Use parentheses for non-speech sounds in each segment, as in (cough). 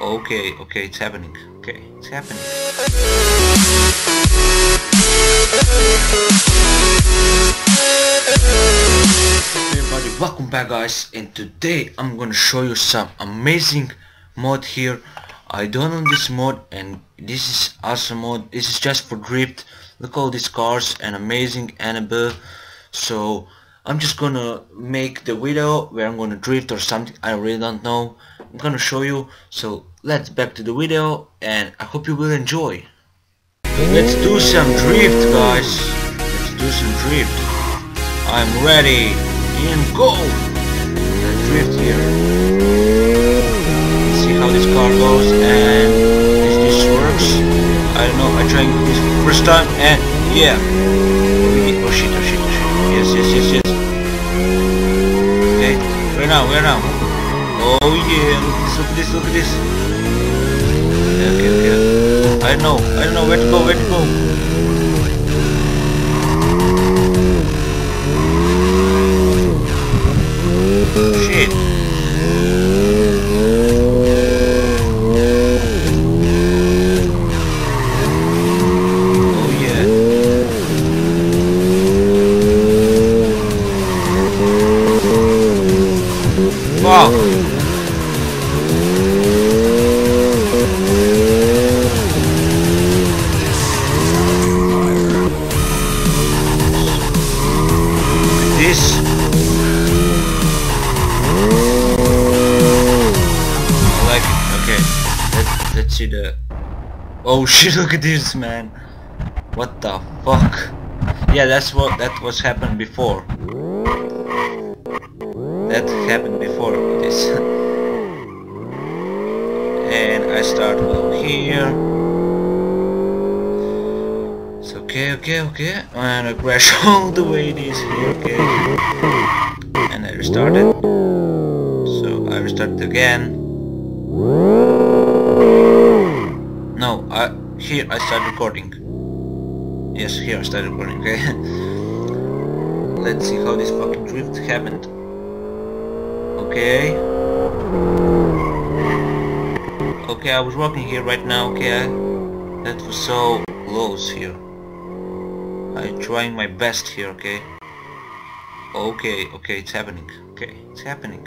Okay, okay, it's happening. Okay, it's happening. Hey everybody, welcome back guys and today I'm gonna show you some amazing mod here. I don't know this mod and this is awesome mod. This is just for drift. Look all these cars and amazing Annabelle. So I'm just gonna make the video where I'm gonna drift or something. I really don't know. I'm gonna show you. So let's back to the video and I hope you will enjoy. Let's do some drift guys. Let's do some drift. I'm ready and go. Let's drift here. See how this car goes and if this works. I don't know. I tried this first time and yeah. Oh shit! Oh shit! Oh shit! Yes! Yes! Yes! Yes! Okay. Where now? Where now? Oh yeah! Look at this! Look at this! Okay, okay. I don't know. I don't know where to go. Where to go? Shit. Oh yeah. Fuck. This I like it. Okay. Let, let's see the Oh (laughs) shit, look at this man. What the fuck? Yeah, that's what that was happened before. That happened before this. (laughs) and I start over here. Okay, okay, okay. And I crash (laughs) all the way this here, okay. And I restarted. So I restarted again. No, I here I start recording. Yes, here I start recording, okay? (laughs) Let's see how this fucking drift happened. Okay. Okay, I was walking here right now, okay? That was so close here. I'm trying my best here, okay? Okay, okay, it's happening. Okay, it's happening.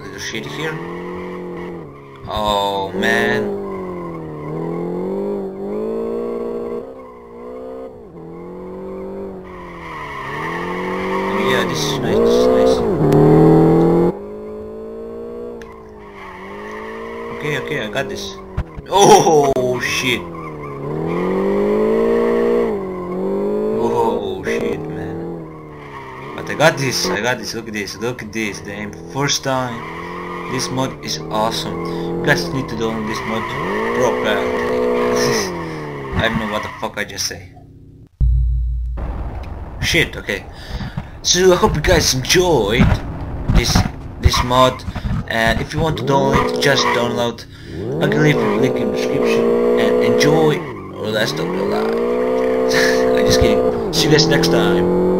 Little shit here. Oh man. Yeah, this is nice. Okay, I got this. Oh shit. Oh shit, man. But I got this, I got this, look at this, look at this, damn, first time. This mod is awesome. You guys need to download this mod properly. (laughs) I don't know what the fuck I just say. Shit, okay. So I hope you guys enjoyed this this mod and if you want to download it, just download. I can leave a link in the description and enjoy the rest of your life. (laughs) Just kidding. See you guys next time.